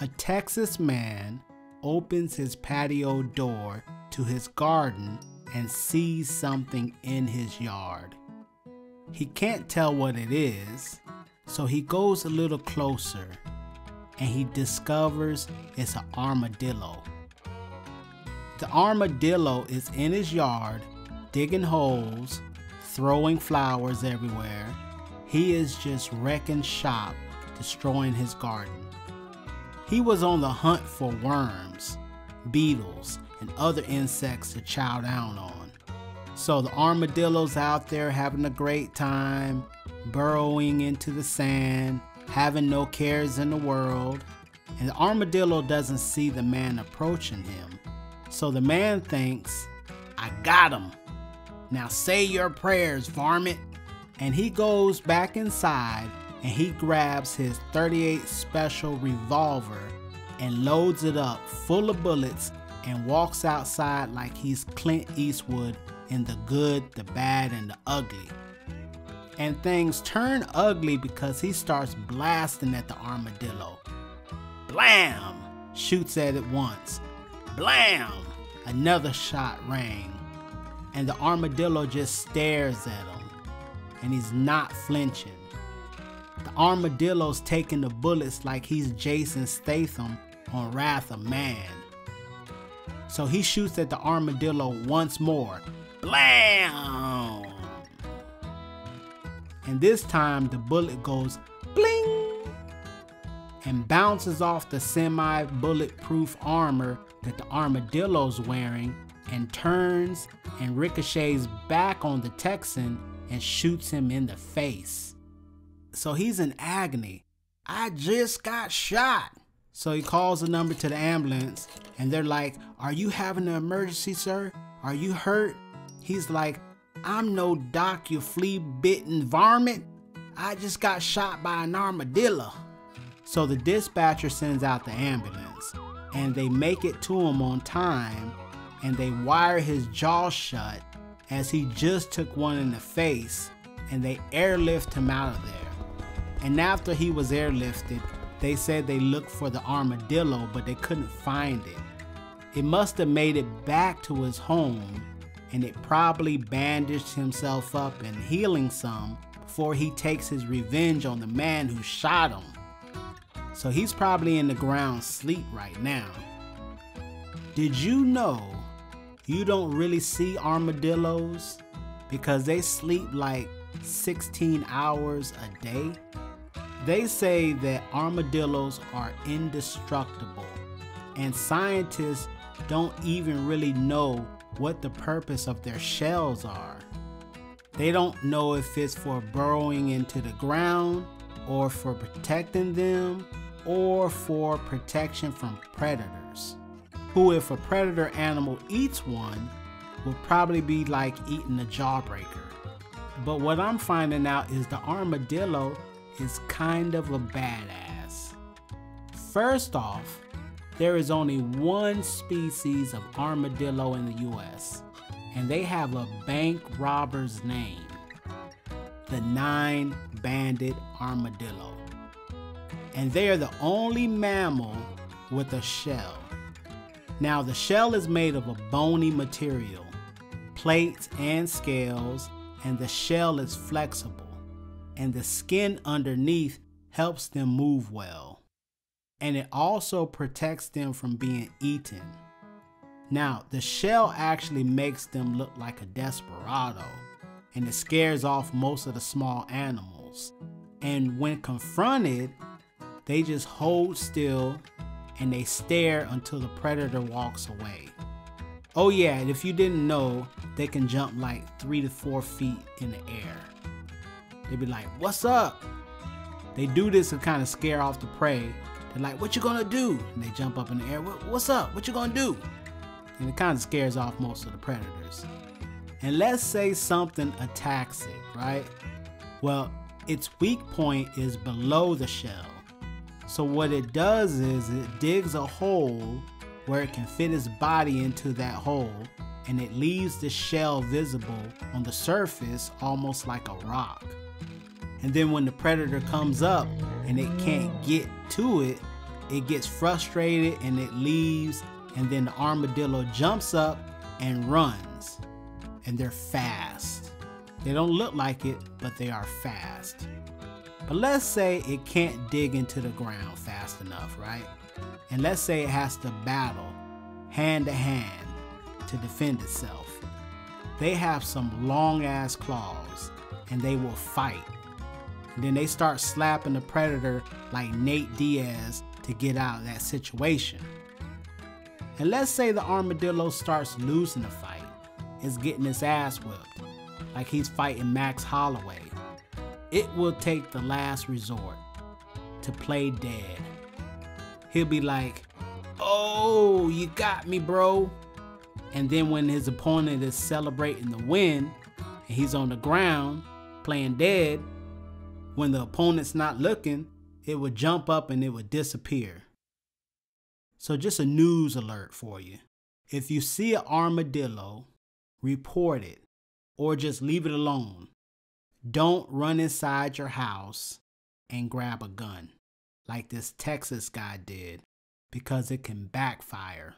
A Texas man opens his patio door to his garden and sees something in his yard. He can't tell what it is, so he goes a little closer and he discovers it's an armadillo. The armadillo is in his yard, digging holes, throwing flowers everywhere. He is just wrecking shop, destroying his garden. He was on the hunt for worms, beetles, and other insects to chow down on. So the armadillo's out there having a great time, burrowing into the sand, having no cares in the world. And the armadillo doesn't see the man approaching him. So the man thinks, I got him. Now say your prayers, varmint. And he goes back inside and he grabs his 38 special revolver and loads it up full of bullets and walks outside like he's Clint Eastwood in the good, the bad, and the ugly. And things turn ugly because he starts blasting at the armadillo. Blam! Shoots at it once. Blam! Another shot rang. And the armadillo just stares at him. And he's not flinching. The armadillo's taking the bullets like he's Jason Statham on Wrath of Man. So he shoots at the armadillo once more. Blam! And this time the bullet goes bling and bounces off the semi bulletproof armor that the armadillo's wearing and turns and ricochets back on the Texan and shoots him in the face. So he's in agony. I just got shot. So he calls the number to the ambulance and they're like, Are you having an emergency, sir? Are you hurt? He's like, I'm no doc, you flea bitten varmint. I just got shot by an armadillo. So the dispatcher sends out the ambulance and they make it to him on time and they wire his jaw shut as he just took one in the face and they airlift him out of there. And after he was airlifted, they said they looked for the armadillo, but they couldn't find it. It must have made it back to his home, and it probably bandaged himself up and healing some before he takes his revenge on the man who shot him. So he's probably in the ground sleep right now. Did you know you don't really see armadillos because they sleep like 16 hours a day? They say that armadillos are indestructible, and scientists don't even really know what the purpose of their shells are. They don't know if it's for burrowing into the ground, or for protecting them, or for protection from predators. Who, if a predator animal eats one, would probably be like eating a jawbreaker. But what I'm finding out is the armadillo is kind of a badass. First off, there is only one species of armadillo in the US, and they have a bank robber's name the nine banded armadillo. And they are the only mammal with a shell. Now, the shell is made of a bony material, plates and scales, and the shell is flexible and the skin underneath helps them move well. And it also protects them from being eaten. Now, the shell actually makes them look like a desperado, and it scares off most of the small animals. And when confronted, they just hold still and they stare until the predator walks away. Oh yeah, and if you didn't know, they can jump like three to four feet in the air. They'd be like, what's up? They do this to kind of scare off the prey. They're like, what you gonna do? And they jump up in the air, what's up? What you gonna do? And it kind of scares off most of the predators. And let's say something attacks it, right? Well, its weak point is below the shell. So what it does is it digs a hole where it can fit its body into that hole and it leaves the shell visible on the surface almost like a rock. And then when the predator comes up and it can't get to it, it gets frustrated and it leaves, and then the armadillo jumps up and runs. And they're fast. They don't look like it, but they are fast. But let's say it can't dig into the ground fast enough, right? And let's say it has to battle hand to hand to defend itself. They have some long ass claws and they will fight. And then they start slapping the predator like Nate Diaz to get out of that situation. And let's say the armadillo starts losing the fight, is getting his ass whipped, like he's fighting Max Holloway. It will take the last resort to play dead. He'll be like, Oh, you got me, bro. And then when his opponent is celebrating the win and he's on the ground playing dead, when the opponent's not looking, it would jump up and it would disappear. So, just a news alert for you. If you see an armadillo, report it or just leave it alone. Don't run inside your house and grab a gun like this Texas guy did because it can backfire.